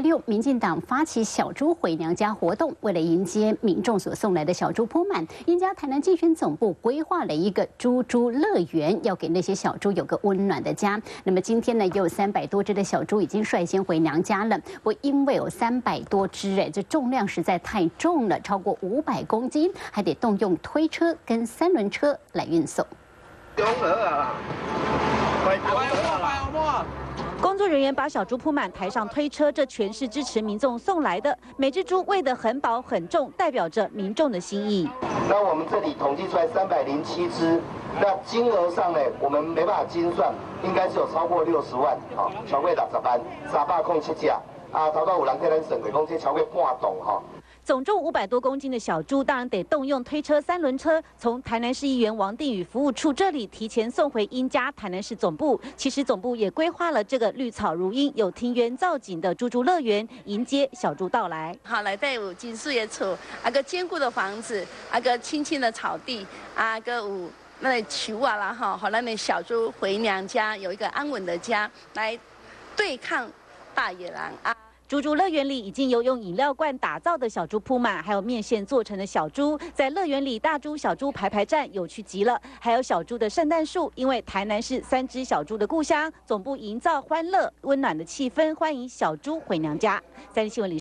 六，民进党发起小猪回娘家活动，为了迎接民众所送来的小猪铺满，因家台南竞选总部规划了一个猪猪乐园，要给那些小猪有个温暖的家。那么今天呢，也有三百多只的小猪已经率先回娘家了。不因为有三百多只，哎，这重量实在太重了，超过五百公斤，还得动用推车跟三轮车来运送。作人员把小猪铺满，台上推车，这全是支持民众送来的。每只猪喂得很饱很重，代表着民众的心意。那我们这里统计出来三百零七只，那金额上呢，我们没办法精算，应该是有超过六十万，好，超过六十万，三百空七只，啊，头到有人跟咱算过，讲这超过半栋，哈。总重五百多公斤的小猪，当然得动用推车、三轮车，从台南市议员王定宇服务处这里提前送回英家台南市总部。其实总部也规划了这个绿草如茵、有庭园造景的猪猪乐园，迎接小猪到来。好，来带有金树叶处，啊个坚固的房子，啊个青青的草地，啊个五那球啊啦哈，好让那小猪回娘家有一个安稳的家，来对抗大野狼啊。猪猪乐园里已经有用饮料罐打造的小猪铺满，还有面线做成的小猪，在乐园里大猪小猪排排站，有趣极了。还有小猪的圣诞树，因为台南是三只小猪的故乡，总部营造欢乐温暖的气氛，欢迎小猪回娘家。三立新闻里。